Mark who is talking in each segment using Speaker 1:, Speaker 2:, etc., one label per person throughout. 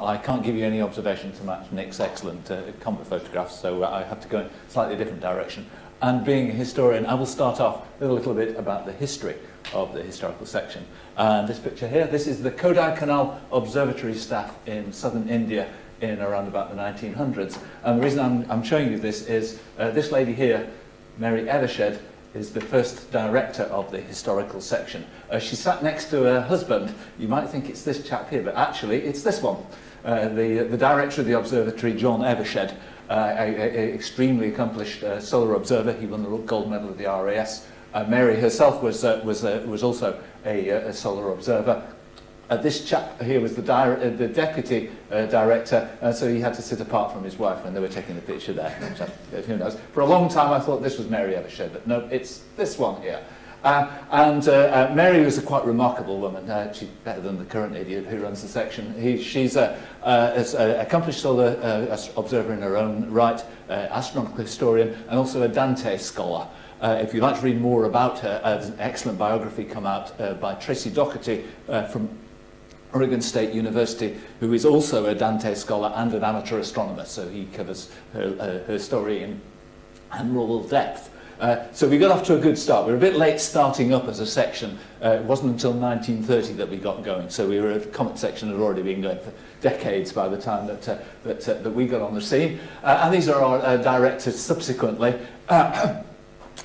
Speaker 1: I can't give you any observation to match Nick's excellent uh, photographs, so uh, I have to go in a slightly different direction. And being a historian, I will start off with a little bit about the history of the historical section. And this picture here, this is the Kodaikanal Observatory staff in southern India in around about the 1900s. And the reason I'm, I'm showing you this is uh, this lady here, Mary Evershed, is the first director of the historical section. Uh, she sat next to her husband. You might think it's this chap here, but actually it's this one. Uh, the, the director of the observatory, John Evershed, uh, a, a extremely accomplished uh, solar observer. He won the gold medal of the RAS. Uh, Mary herself was, uh, was, uh, was also a, uh, a solar observer, Uh, this chap here was the, di uh, the deputy uh, director, uh, so he had to sit apart from his wife when they were taking the picture there. Uh, who knows? For a long time I thought this was Mary Evershed, but no, it's this one here. Uh, and uh, uh, Mary was a quite remarkable woman. Uh, she's better than the current idiot who runs the section. He, she's a, uh, a accomplished solar uh, observer in her own right, uh, astronomical historian, and also a Dante scholar. Uh, if you'd like to read more about her, uh, there's an excellent biography come out uh, by Tracy Docherty uh, from Oregon State University, who is also a Dante scholar and an amateur astronomer, so he covers her, uh, her story in admirable depth. Uh, so we got off to a good start. We were a bit late starting up as a section. Uh, it wasn't until 1930 that we got going, so we were a comment section had already been going for decades by the time that, uh, that, uh, that we got on the scene. Uh, and these are our uh, directors subsequently. Uh,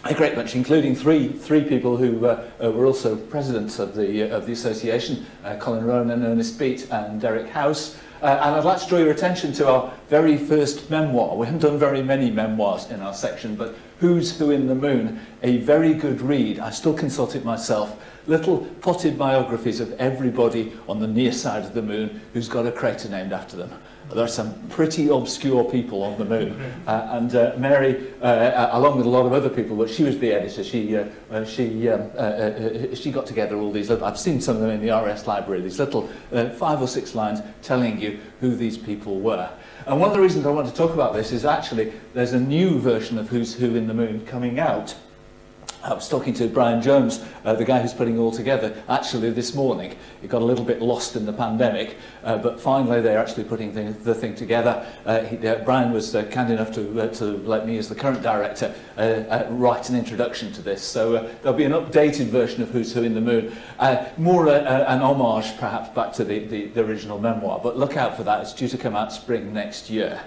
Speaker 1: a great bunch, including three, three people who uh, uh, were also presidents of the, uh, of the association, uh, Colin Ronan, Ernest Beat and Derek House. Uh, and I'd like to draw your attention to our very first memoir. We haven't done very many memoirs in our section, but Who's Who in the Moon, a very good read. I still consult it myself. Little potted biographies of everybody on the near side of the moon who's got a crater named after them there's some pretty obscure people on the moon. Uh, and uh, Mary, uh, uh, along with a lot of other people, but she was the editor. She uh, uh, she um, uh, uh, uh she got together all these. I've seen some of them in the RS library. These little uh, five or six lines telling you who these people were. And one of the reasons I want to talk about this is actually there's a new version of Who's Who in the Moon coming out I was talking to Brian Jones, uh, the guy who's putting it all together, actually this morning. It got a little bit lost in the pandemic, uh, but finally they're actually putting the thing together. Uh, he, uh, Brian was uh, kind enough to, uh, to let me, as the current director, write an introduction to this. So there'll be an updated version of Who's Who in the Moon. More uh, uh, an homage, perhaps, back to the, the, the original memoir, but look out for that. It's due to come out spring next year.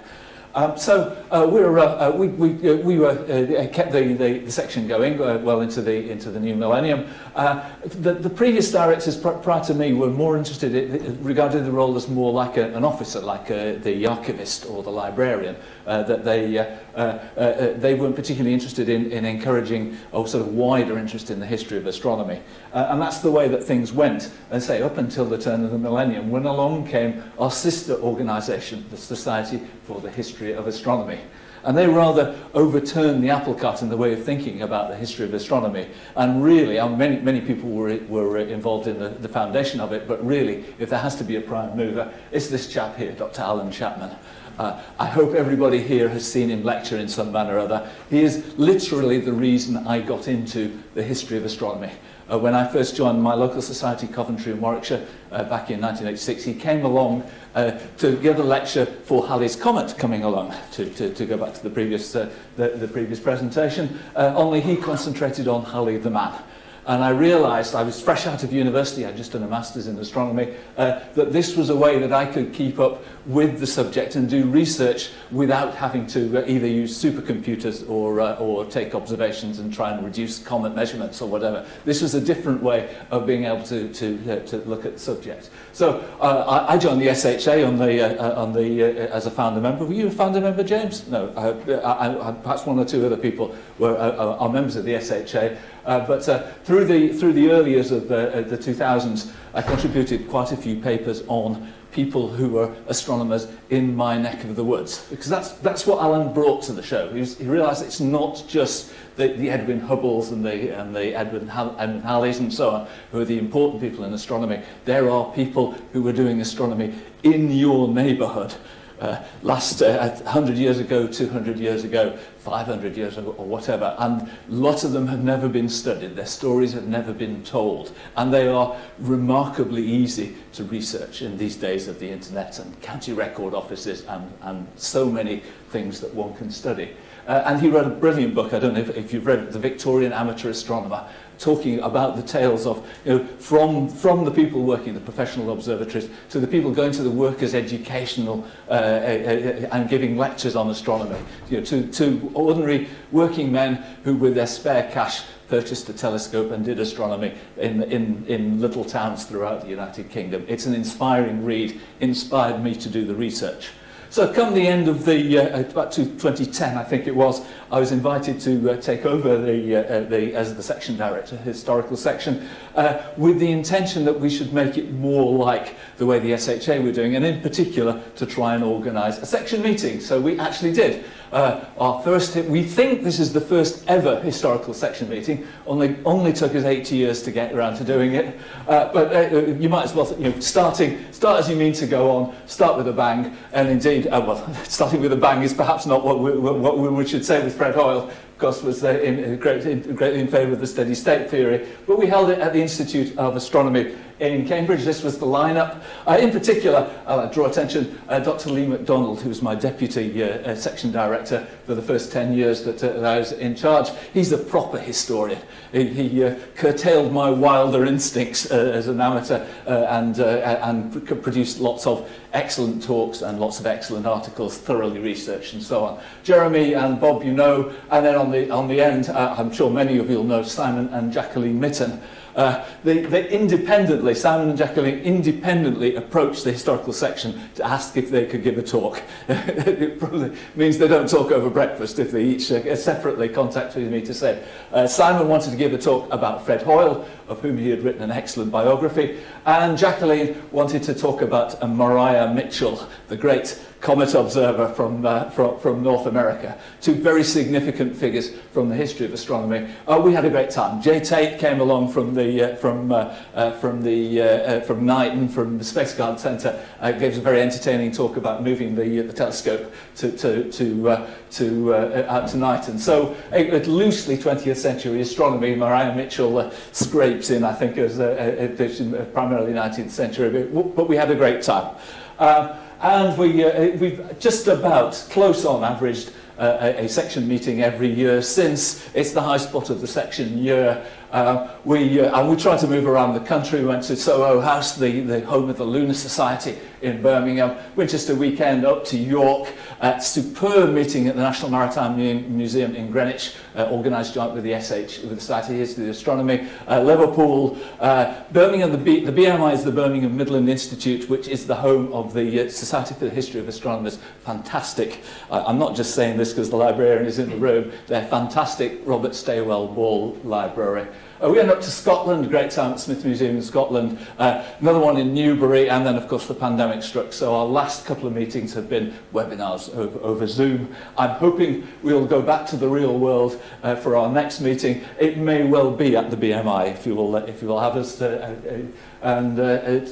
Speaker 1: Um, so uh, we're, uh, uh, we, we, uh, we were, uh, uh, kept the, the, the section going uh, well into the, into the new millennium. Uh, the, the previous directors pr prior to me were more interested, in, regarded the role as more like a, an officer, like a, the archivist or the librarian, uh, that they uh, Uh, uh, uh, they weren't particularly interested in, in encouraging a sort of wider interest in the history of astronomy. and that's the way that things went, and say, up until the turn of the millennium, when along came our sister organisation, the Society for the History of Astronomy. And they rather overturned the apple cart in the way of thinking about the history of astronomy. And really, and many, many people were, were involved in the, the foundation of it, but really, if there has to be a prime mover, it's this chap here, Dr. Alan Chapman. Uh, I hope everybody here has seen him lecture in some manner or other. He is literally the reason I got into the history of astronomy. Uh, when I first joined my local society, Coventry in Warwickshire, uh, back in 1986, he came along uh, to give a lecture for Halley's Comet coming along, to, to, to go back to the previous, uh, the, the previous presentation, uh, only he concentrated on Halley the man. And I realized I was fresh out of university, I'd just done a master's in astronomy, uh, that this was a way that I could keep up with the subject and do research without having to uh, either use supercomputers or, uh, or take observations and try and reduce comet measurements or whatever. This was a different way of being able to, to, uh, to look at subjects. So uh, I, I joined the SHA on the, uh, uh, on the, uh, as a founder member. Were you a founder member, James? No, uh, I, I, perhaps one or two other people were, uh, uh are members of the SHA. Uh, but uh, through, the, through the early years of uh, the, uh, the 2000s, I contributed quite a few papers on people who were astronomers in my neck of the woods. Because that's, that's what Alan brought to the show. He, was, he realised it's not just the, the Edwin Hubbles and the, and the Edwin, Hall Edwin Halleys and so on who are the important people in astronomy. There are people who are doing astronomy in your neighbourhood uh, last uh, 100 years ago, 200 years ago, 500 years ago, or whatever. And lots of them have never been studied. Their stories have never been told. And they are remarkably easy to research in these days of the internet and county record offices and, and so many things that one can study. Uh, and he wrote a brilliant book, I don't know if, if you've read it, The Victorian Amateur Astronomer, talking about the tales of, you know, from, from the people working the professional observatories to the people going to the workers' educational uh, uh, and giving lectures on astronomy, you know, to, to ordinary working men who with their spare cash purchased a telescope and did astronomy in, in, in little towns throughout the United Kingdom. It's an inspiring read, inspired me to do the research. So come the end of the, uh, uh about 2010 I think it was, I was invited to uh, take over the, uh, uh, the, as the section director, historical section, uh, with the intention that we should make it more like the way the SHA were doing, and in particular to try and organise a section meeting. So we actually did uh, our first, we think this is the first ever historical section meeting, only, only took us 80 years to get around to doing it, uh, but uh, you might as well, you know, starting, start as you mean to go on, start with a bang, and indeed, uh, well, starting with a bang is perhaps not what we, what we should say with Fred Hoyle, course, was uh, in, uh, great, in, greatly in favour of the steady state theory, but we held it at the Institute of Astronomy. In Cambridge. This was the lineup. Uh, in particular, I'll draw attention, uh, Dr. Lee MacDonald, who was my deputy uh, uh, section director for the first 10 years that, uh, that I was in charge. He's a proper historian. He, he uh, curtailed my wilder instincts uh, as an amateur uh, and, uh, and produced lots of excellent talks and lots of excellent articles, thoroughly researched and so on. Jeremy and Bob, you know, and then on the, on the end, uh, I'm sure many of you will know Simon and Jacqueline Mitton. Uh, they, they independently, Simon and Jacqueline independently approached the historical section to ask if they could give a talk. it probably means they don't talk over breakfast if they each uh, separately contacted me to say. Uh, Simon wanted to give a talk about Fred Hoyle, of whom he had written an excellent biography. And Jacqueline wanted to talk about uh, Mariah Mitchell, the great comet observer from, uh, from, from North America. Two very significant figures from the history of astronomy. Uh, we had a great time. Jay Tate came along from the, uh, from, uh, uh, from, the, uh, uh, from Knighton, from the Space Guard Centre, uh, gave us a very entertaining talk about moving the, uh, the telescope to, to, to, uh, to uh, uh tonight. And so, at loosely 20th century astronomy, Mariah Mitchell uh, scrapes in, I think, as a, a, a uh, primarily 19th century, but, but we had a great time. Uh, and we, uh, uh, we've just about, close on averaged, uh, a, a section meeting every year since it's the high spot of the section year. Uh, we, uh, and we try to move around the country. We went to Soho House, the, the home of the Lunar Society, in Birmingham, Winchester Weekend up to York, uh, superb meeting at the National Maritime Museum in Greenwich, uh, organised joint with the SH, with the Society of History of Astronomy, uh, Liverpool, uh, Birmingham, the, B, the BMI is the Birmingham Midland Institute, which is the home of the uh, Society for the History of Astronomers. Fantastic. Uh, I'm not just saying this because the librarian is in the room. They're fantastic Robert Stawell Ball Library. Uh, we went up to Scotland, great time at Smith Museum in Scotland, uh, another one in Newbury, and then, of course, the pandemic struck. So our last couple of meetings have been webinars over, over Zoom. I'm hoping we'll go back to the real world uh, for our next meeting. It may well be at the BMI, if you will, if you will have us. Uh, uh, and, uh,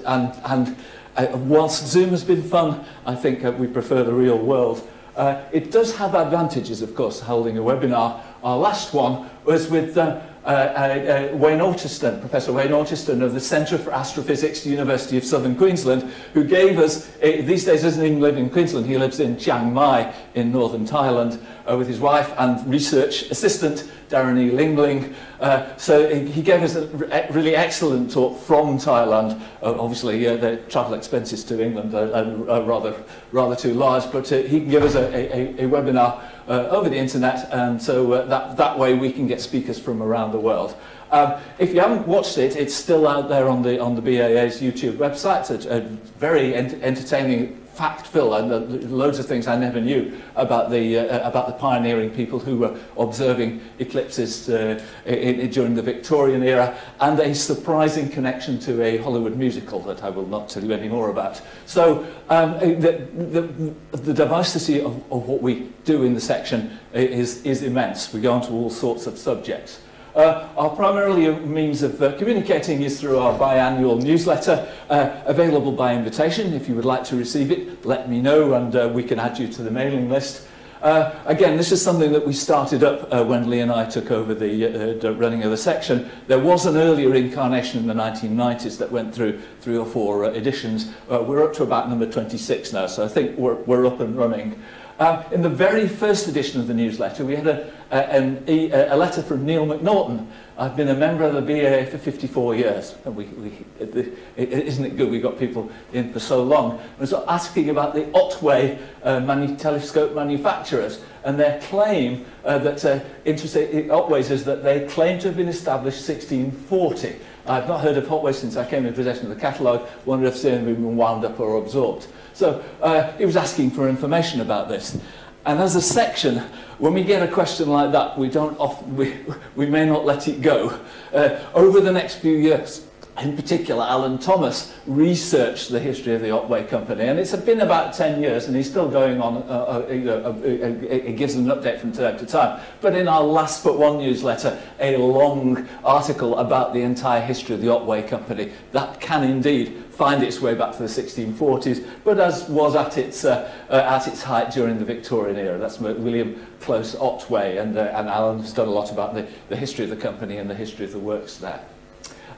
Speaker 1: and, and uh, whilst Zoom has been fun, I think we prefer the real world. Uh, it does have advantages, of course, holding a webinar. Our last one was with uh, uh, uh, Wayne Orchiston, Professor Wayne Orchiston of the Centre for Astrophysics, University of Southern Queensland, who gave us, uh, these days doesn't even live in Queensland, he lives in Chiang Mai in northern Thailand uh, with his wife and research assistant Darren E. Lingling. Uh, so he gave us a really excellent talk from Thailand. Uh, obviously, uh, the travel expenses to England are, are, rather, rather too large, but uh, he can give us a, a, a webinar uh, over the internet, and so uh, that, that way we can get speakers from around the world. Um, if you haven't watched it, it's still out there on the, on the BAA's YouTube website. It's a, a very ent entertaining fact fill and loads of things I never knew about the uh, uh, about the pioneering people who were observing eclipses uh, in, in, during the Victorian era and a surprising connection to a Hollywood musical that I will not tell you any more about. So um, uh, the, the, the diversity of, of what we do in the section uh, is, is immense. We go on to all sorts of subjects. Uh, our primarily means of uh, communicating is through our biannual newsletter, uh, available by invitation. If you would like to receive it, let me know and uh, we can add you to the mailing list. Uh, again, this is something that we started up uh, when Lee and I took over the, running of the section. There was an earlier incarnation in the 1990s that went through three or four editions. We're up to about number 26 now, so I think we're, we're up and running. Um, in the very first edition of the newsletter, we had a, a, an, e, a, a letter from Neil McNaughton. I've been a member of the BAA for 54 years. And we, we, it, it, isn't it good we got people in for so long? And so asking about the Otway uh, manu telescope manufacturers and their claim uh, that uh, interesting, Otway's is that they claim to have been established 1640. I've not heard of Hotway since I came in possession of the catalogue, wonder if they have been wound up or absorbed. So uh, he was asking for information about this. And as a section, when we get a question like that, we, don't often, we, we may not let it go. Uh, over the next few years, in particular, Alan Thomas researched the history of the Otway Company, and it's been about 10 years, and he's still going on, uh, uh, uh, uh, it gives an update from time to time. But in our last but one newsletter, a long article about the entire history of the Otway Company, that can indeed find its way back to the 1640s, but as was at its, uh, uh, at its height during the Victorian era. That's William Close Otway, and, uh, and Alan has done a lot about the, the history of the company and the history of the works there.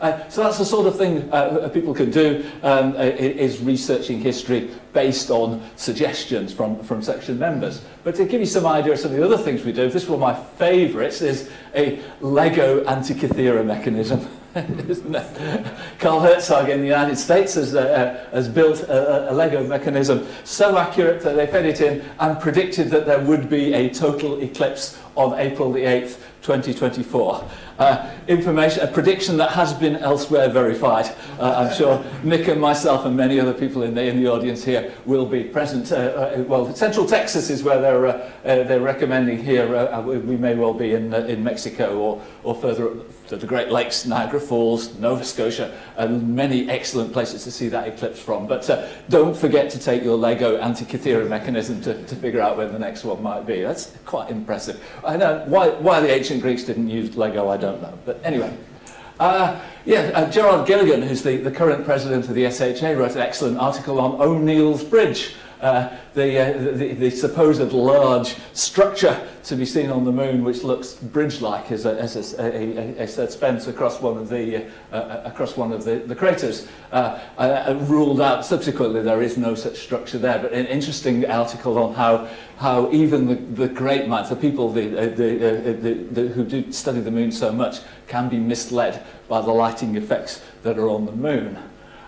Speaker 1: Uh, so that's the sort of thing uh, people can do, um, is researching history based on suggestions from, from section members. But to give you some idea of some of the other things we do, this one of my favourites is a Lego Antikythera mechanism. Carl Herzog in the United States has, uh, uh has built a, a Lego mechanism so accurate that they fed it in and predicted that there would be a total eclipse of April the 8th, 2024. Uh, information, a prediction that has been elsewhere verified. Uh, I'm sure Nick and myself and many other people in the, in the audience here will be present. Uh, uh well, Central Texas is where they're, uh, uh, they're recommending here. we may well be in, in Mexico or, or further up to the Great Lakes, Niagara Falls, Nova Scotia, and many excellent places to see that eclipse from. But don't forget to take your Lego Antikythera mechanism to, to figure out where the next one might be. That's quite impressive. I know why, why the ancient Greeks didn't use Lego, I don't know. But anyway. Uh, yeah, uh, Gerard Gilligan, who's the, the current president of the SHA, wrote an excellent article on O'Neill's Bridge, uh, the, uh, the, the supposed large structure to be seen on the moon, which looks bridge-like as, a, as a, uh, uh, a, a, a suspense across one of the uh, uh, across one of the, the craters. Uh, uh, ruled out subsequently there is no such structure there. But an interesting article on how how even the, the great minds, the people the, uh, the, uh, the, the, who do study the moon so much, can be misled by the lighting effects that are on the moon.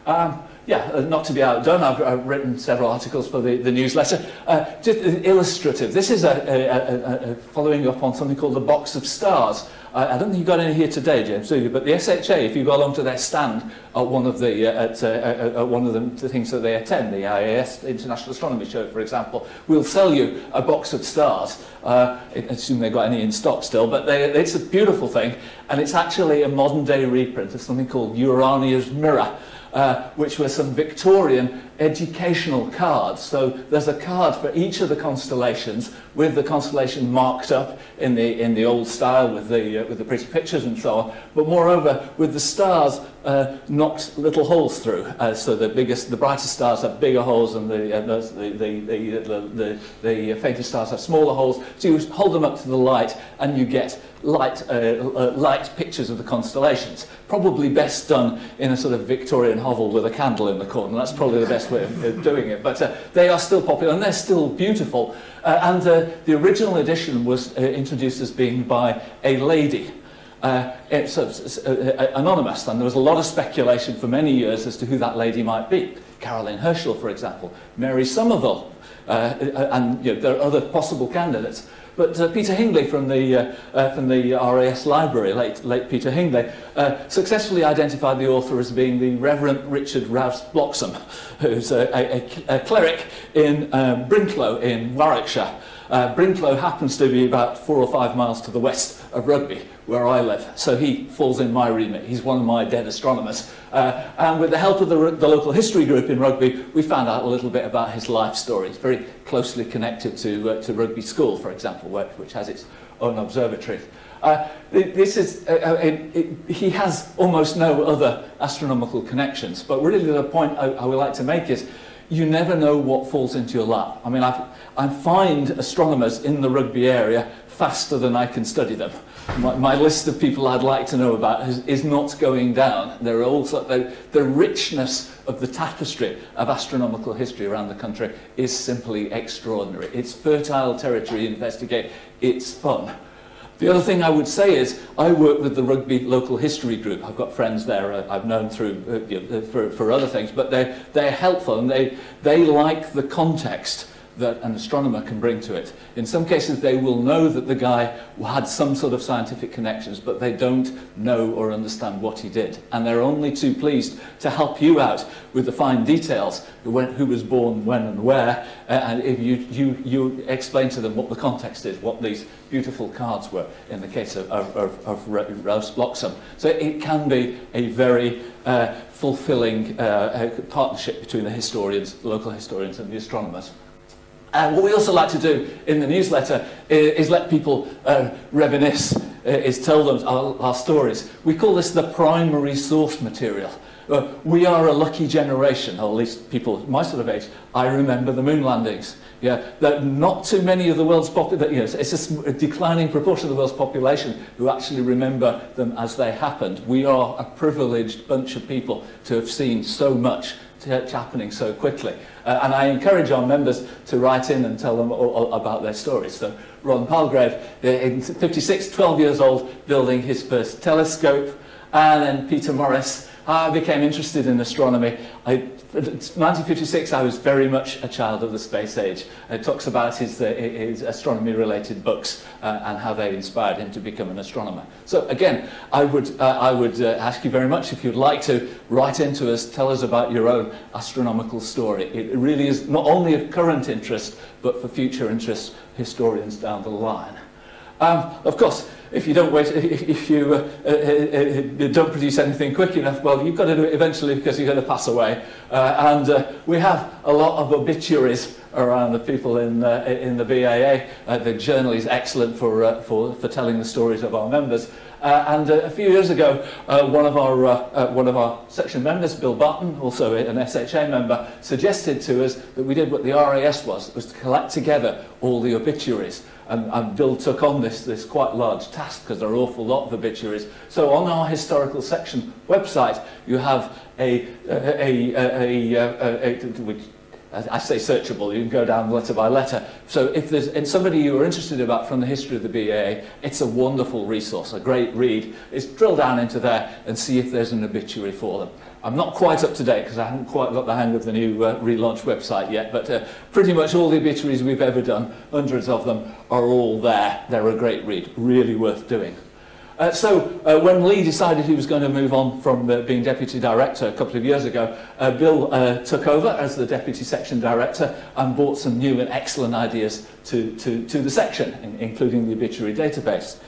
Speaker 1: Um, yeah, uh, not to be outdone, I've, I've written several articles for the, the newsletter. Uh, just illustrative. This is a, a, a, a, following up on something called the Box of Stars. I, don't think you've got any here today, James, do you? But the SHA, if you go along to their stand at one of the, uh, at, uh, uh, at one of the, things that they attend, the IAS International Astronomy Show, for example, will sell you a box of stars. Uh, I assume they've got any in stock still, but they, it's a beautiful thing, and it's actually a modern-day reprint of something called Urania's Mirror uh, which were some Victorian educational cards. So there's a card for each of the constellations with the constellation marked up in the, in the old style with the, uh, with the pretty pictures and so on. But moreover, with the stars uh, knocked little holes through. Uh, so the biggest, the brightest stars have bigger holes, and the, uh, the, the, the, the, the, the faintest stars have smaller holes. So you hold them up to the light, and you get light, uh, uh, light pictures of the constellations. Probably best done in a sort of Victorian hovel with a candle in the corner. That's probably the best way of, doing it. But uh, they are still popular, and they're still beautiful. Uh, and uh, the original edition was uh, introduced as being by a lady. Uh, it's uh, uh, anonymous, and there was a lot of speculation for many years as to who that lady might be. Caroline Herschel, for example, Mary Somerville, uh, and you know, there are other possible candidates. But uh, Peter Hingley from the, uh, uh, from the RAS library, late, late Peter Hingley, uh, successfully identified the author as being the Reverend Richard Rouse Bloxam, who's a, a, a cleric in um, Brinklow in Warwickshire. Uh, Brinklow happens to be about four or five miles to the west of Rugby, where I live. So he falls in my remit. He's one of my dead astronomers. Uh, and with the help of the, the local history group in Rugby, we found out a little bit about his life story. It's very closely connected to, uh, to Rugby School, for example, which has its own observatory. Uh, this is, uh, uh, it, it, he has almost no other astronomical connections, but really the point I, I would like to make is you never know what falls into your lap. I mean, I've, I find astronomers in the rugby area faster than I can study them. My, my list of people I'd like to know about is, is not going down. There are also the, the richness of the tapestry of astronomical history around the country is simply extraordinary. It's fertile territory to investigate. It's fun. The other thing I would say is I work with the Rugby Local History Group. I've got friends there uh, I've known through uh, know, for, for other things, but they're, they're helpful and they, they like the context that an astronomer can bring to it. In some cases, they will know that the guy had some sort of scientific connections, but they don't know or understand what he did. And they're only too pleased to help you out with the fine details, when, who was born, when and where, uh, and if you, you, you explain to them what the context is, what these beautiful cards were in the case of, of, of, of Rouse Bloxam. So it can be a very uh, fulfilling uh, partnership between the historians, local historians and the astronomers. And what we also like to do in the newsletter is, is let people uh, reminisce, uh, is tell them our, our stories. We call this the primary source material. Uh, we are a lucky generation, or at least people my sort of age. I remember the moon landings. Yeah, that not too many of the world's population, you know, it's a declining proportion of the world's population who actually remember them as they happened. We are a privileged bunch of people to have seen so much happening so quickly. Uh, and I encourage our members to write in and tell them all, all about their stories. So Ron Palgrave, in 56, 12 years old, building his first telescope. And then Peter Morris, I became interested in astronomy. I 1956, I was very much a child of the space age. It talks about his, uh, his astronomy-related books uh, and how they inspired him to become an astronomer. So again, I would, uh, I would uh, ask you very much if you'd like to write into us, tell us about your own astronomical story. It really is not only of current interest, but for future interest historians down the line. Um, of course, if you don't wait, if, if you uh, uh, uh, don't produce anything quick enough, well, you've got to do it eventually because you're going to pass away. Uh, and uh, we have a lot of obituaries around the people in, uh, in the BAA. Uh, the journal is excellent for, uh, for, for telling the stories of our members. Uh, and uh, a few years ago, uh, one, of our, uh, uh, one of our section members, Bill Barton, also an SHA member, suggested to us that we did what the RAS was, was to collect together all the obituaries. and, and Bill took on this, this quite large task because there are an awful lot of obituaries. So on our historical section website, you have a, a, a, a, a, a, a, a which I say searchable, you can go down letter by letter. So if there's and somebody you are interested about from the history of the BAA, it's a wonderful resource, a great read. It's drill down into there and see if there's an obituary for them. I'm not quite up to date because I haven't quite got the hang of the new uh, relaunch website yet, but uh, pretty much all the obituaries we've ever done, hundreds of them, are all there. They're a great read, really worth doing. Uh, so uh, when Lee decided he was going to move on from uh, being deputy director a couple of years ago, uh, Bill uh, took over as the deputy section director and brought some new and excellent ideas to, to, to the section, in, including the obituary database.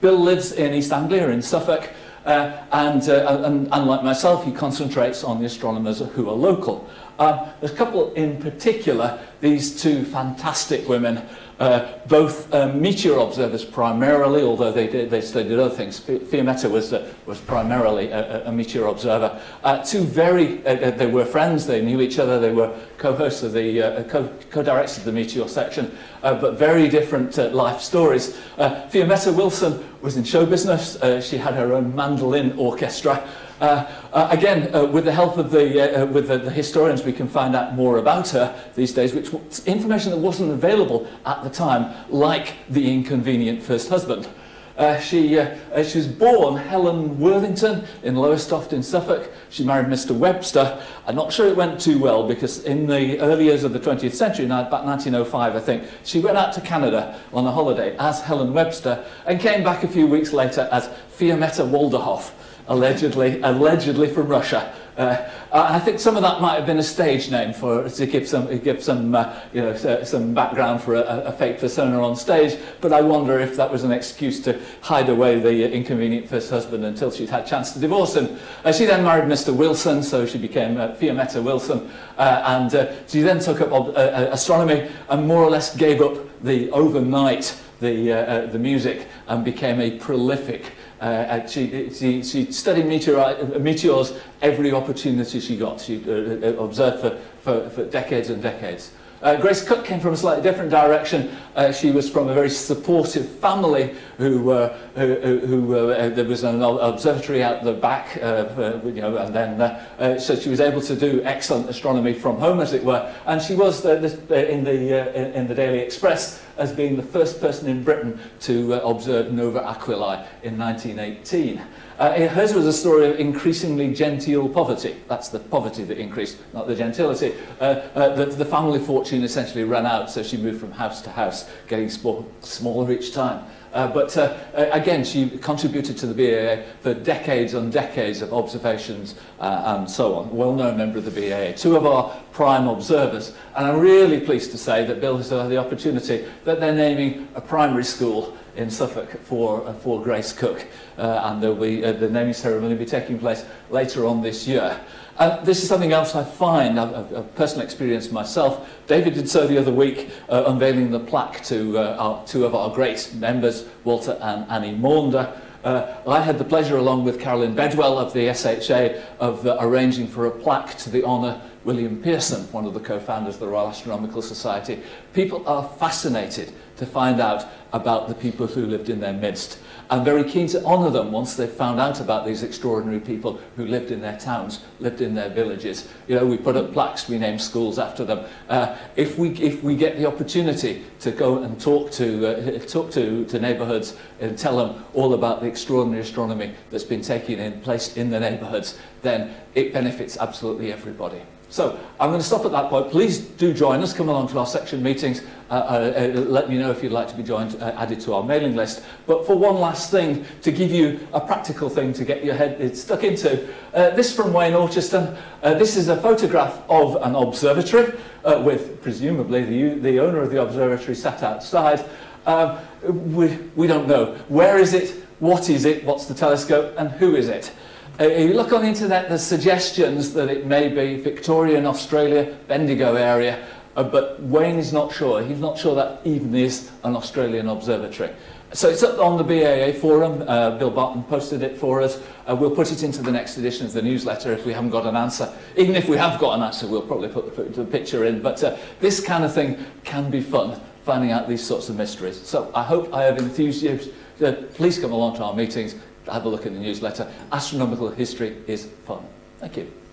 Speaker 1: Bill lives in East Anglia in Suffolk, uh, and, and unlike myself, he concentrates on the astronomers who are local. There's a couple in particular, these two fantastic women uh, both um, meteor observers primarily, although they, did, they studied other things. Fiametta was, uh, was primarily a, a, meteor observer. Uh, two very, uh, uh, they were friends, they knew each other, they were co-hosts of the, uh, co-directors of the meteor section, uh, but very different uh, life stories. Uh, Fiametta Wilson was in show business. Uh, she had her own mandolin orchestra. Uh, uh, again, uh, with the help of the, uh, uh, with the, the historians, we can find out more about her these days, which information that wasn't available at the time, like the inconvenient first husband. Uh, she, she was born Helen Worthington in Lowestoft in Suffolk. She married Mr. Webster. I'm not sure it went too well because in the early years of the 20th century, about 1905 I think, she went out to Canada on a holiday as Helen Webster and came back a few weeks later as Fiammetta Walderhoff allegedly, allegedly from Russia. Uh, I think some of that might have been a stage name for to give some give some uh, you know some background for a, a fake persona on stage. But I wonder if that was an excuse to hide away the inconvenient first husband until she'd had a chance to divorce him. Uh, she then married Mr. Wilson, so she became uh, Fiametta Wilson, uh, and uh, she then took up uh, uh, astronomy and more or less gave up the overnight the uh, uh, the music and became a prolific Uh, uh, she, she, she studied meteorite, uh, meteors every opportunity she got. She uh, uh, observed for, for, for decades and decades. Uh, Grace Cook came from a slightly different direction. Uh, she was from a very supportive family who, uh, who, who uh, there was an observatory out the back, uh, uh, you know, and then uh, uh, so she was able to do excellent astronomy from home, as it were. And she was uh, this, uh, in the uh, in, in the Daily Express as being the first person in Britain to uh, observe Nova Aquilae in 1918. Uh, hers was a story of increasingly genteel poverty. That's the poverty that increased, not the gentility. Uh, uh, the, the family fortune essentially ran out, so she moved from house to house, getting small, smaller each time. Uh, but uh, uh, again, she contributed to the BAA for decades and decades of observations uh, and so on. Well-known member of the BAA, two of our prime observers. And I'm really pleased to say that Bill has had the opportunity that they're naming a primary school in Suffolk for, uh, for Grace Cook. Uh, and there'll be, uh, the naming ceremony will be taking place later on this year. And this is something else I find, I've personal experience myself. David did so the other week, uh, unveiling the plaque to uh, our, two of our great members, Walter and Annie Maunder. Uh, I had the pleasure, along with Carolyn Bedwell of the SHA, of uh, arranging for a plaque to the honour William Pearson, one of the co-founders of the Royal Astronomical Society. People are fascinated to find out about the people who lived in their midst. I'm very keen to honour them once they've found out about these extraordinary people who lived in their towns, lived in their villages. You know, we put up plaques, we name schools after them. Uh, if, we, if we get the opportunity to go and talk to, uh, talk to, to neighbourhoods and tell them all about the extraordinary astronomy that's been taking in place in the neighbourhoods, then it benefits absolutely everybody. So I'm going to stop at that point. Please do join us. Come along to our section meetings. Uh, uh, uh, let me know if you'd like to be joined, uh, added to our mailing list. But for one last thing, to give you a practical thing to get your head stuck into, uh, this from Wayne Orchiston. Uh, this is a photograph of an observatory uh, with presumably the, the owner of the observatory sat outside. Um, we, we don't know. Where is it? What is it? What's the telescope? And who is it? Uh, if you look on the internet, there's suggestions that it may be Victorian Australia, Bendigo area, uh, but Wayne is not sure. He's not sure that even is an Australian observatory. So it's up on the BAA forum. Uh, Bill Barton posted it for us. Uh, we'll put it into the next edition of the newsletter if we haven't got an answer. Even if we have got an answer, we'll probably put the, the picture in. But uh, this kind of thing can be fun, finding out these sorts of mysteries. So I hope I have enthused you. Uh, please come along to our meetings have a look in the newsletter. Astronomical history is fun. Thank you.